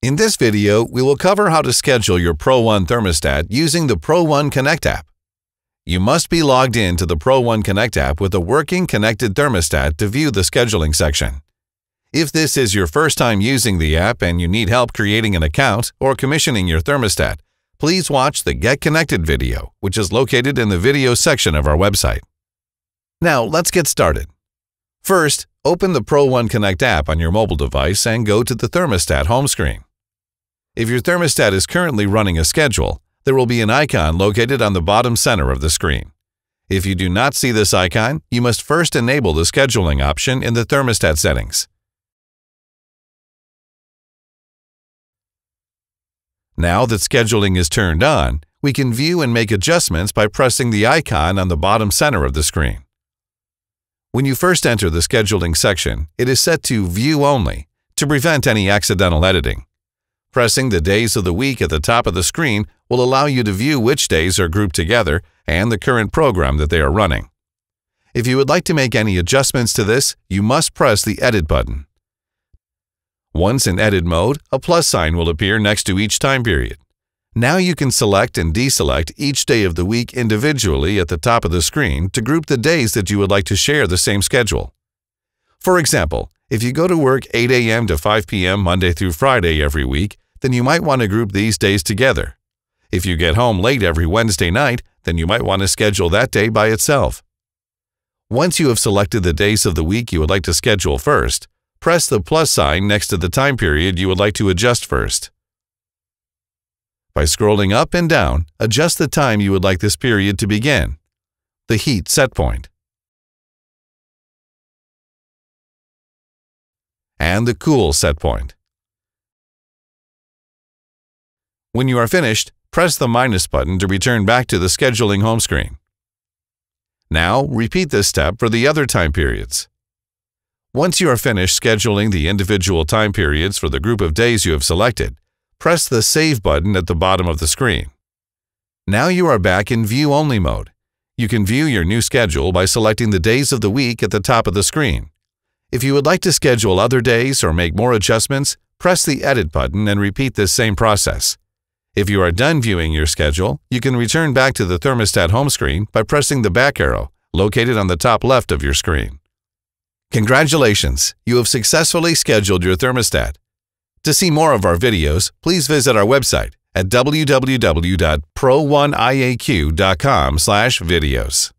In this video, we will cover how to schedule your Pro One thermostat using the Pro One Connect app. You must be logged in to the Pro One Connect app with a working connected thermostat to view the scheduling section. If this is your first time using the app and you need help creating an account or commissioning your thermostat, please watch the Get Connected video, which is located in the video section of our website. Now, let's get started. First, open the Pro One Connect app on your mobile device and go to the thermostat home screen. If your thermostat is currently running a schedule, there will be an icon located on the bottom center of the screen. If you do not see this icon, you must first enable the scheduling option in the thermostat settings. Now that scheduling is turned on, we can view and make adjustments by pressing the icon on the bottom center of the screen. When you first enter the scheduling section, it is set to View Only to prevent any accidental editing. Pressing the days of the week at the top of the screen will allow you to view which days are grouped together and the current program that they are running. If you would like to make any adjustments to this, you must press the Edit button. Once in Edit mode, a plus sign will appear next to each time period. Now you can select and deselect each day of the week individually at the top of the screen to group the days that you would like to share the same schedule. For example, if you go to work 8 a.m. to 5 p.m. Monday through Friday every week, then you might want to group these days together. If you get home late every Wednesday night, then you might want to schedule that day by itself. Once you have selected the days of the week you would like to schedule first, press the plus sign next to the time period you would like to adjust first. By scrolling up and down, adjust the time you would like this period to begin. The heat set and the cool set point. When you are finished, press the minus button to return back to the scheduling home screen. Now, repeat this step for the other time periods. Once you are finished scheduling the individual time periods for the group of days you have selected, press the Save button at the bottom of the screen. Now you are back in View Only mode. You can view your new schedule by selecting the days of the week at the top of the screen. If you would like to schedule other days or make more adjustments, press the Edit button and repeat this same process. If you are done viewing your schedule, you can return back to the thermostat home screen by pressing the back arrow located on the top left of your screen. Congratulations! You have successfully scheduled your thermostat. To see more of our videos, please visit our website at www.pro1iaq.com/videos.